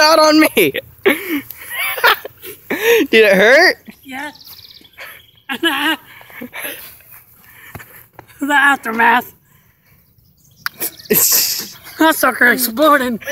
got on me. Did it hurt? Yeah. the aftermath. That sucker exploded.